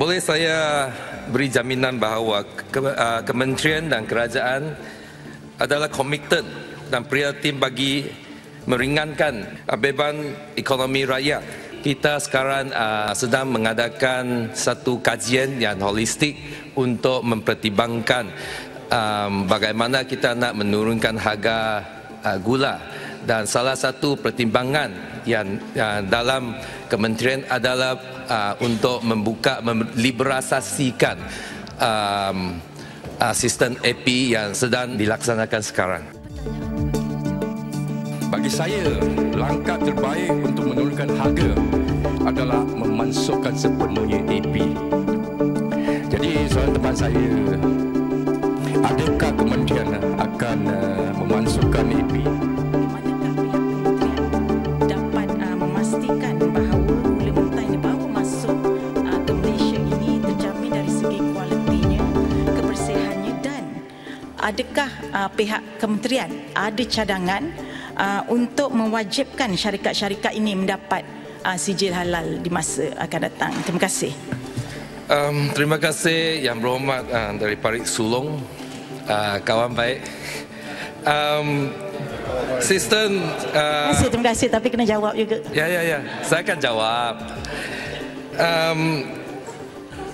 Boleh saya beri jaminan bahawa ke- uh, kementerian dan kerajaan adalah komited dan prihatin bagi meringankan beban ekonomi rakyat. Kita sekarang uh, sedang mengadakan satu kajian yang holistik untuk mempertimbangkan um, bagaimana kita nak menurunkan harga uh, gula dan salah satu pertimbangan yang uh, dalam kementerian adalah uh, untuk membuka meliberalisasikan um, sistem AP yang sedang dilaksanakan sekarang. Bagi saya, langkah terbaik untuk menurunkan harga adalah memasukkan sepenuhnya AP. Jadi, soalan teman saya, adakah kementerian akan uh, memasukkan AP? Adakah uh, pihak kementerian ada cadangan uh, untuk mewajibkan syarikat-syarikat ini mendapat uh, sijil halal di masa akan datang. Terima kasih. Um, terima kasih yang berhormat uh, dari Parit Sulong, uh, kawan baik. Um, sistem Terima uh, kasih, terima kasih tapi kena jawab juga. Ya, ya, ya. Saya akan jawab. Um,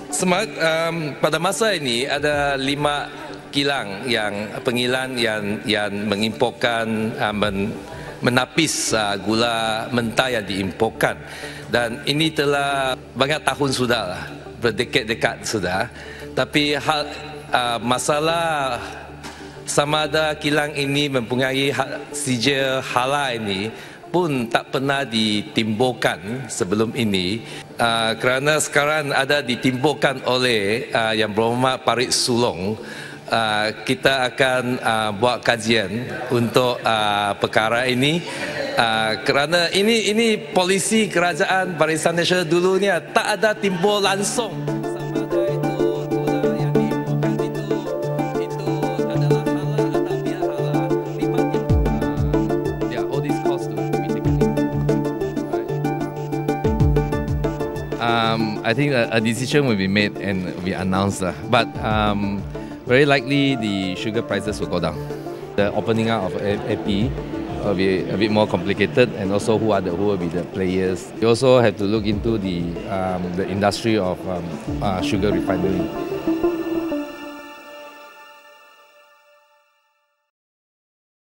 semat, um, pada masa ini ada lima kilang yang pengilan yang yang mengimporkan uh, men, menapis uh, gula mentah yang diimporkan dan ini telah banyak tahun sudah lah berdekad-dekad sudah. Tapi hal uh, masalah sama ada kilang ini mempunyai ha- sijil halal ini pun tak pernah ditimbulkan sebelum ini. Uh, kerana sekarang ada ditimbulkan oleh uh, yang berhormat Parit Sulong uh, kita akan uh, buat kajian untuk uh, perkara ini uh, kerana ini ini polisi kerajaan Barisan Nasional dulunya tak ada timbul langsung uh. Right. Um, I think a, a decision will be made and will be announced. lah. But um, very likely the sugar prices will go down. The opening up of AP will be a bit more complicated, and also who are the who will be the players. You also have to look into the um, the industry of um, uh, sugar refinery.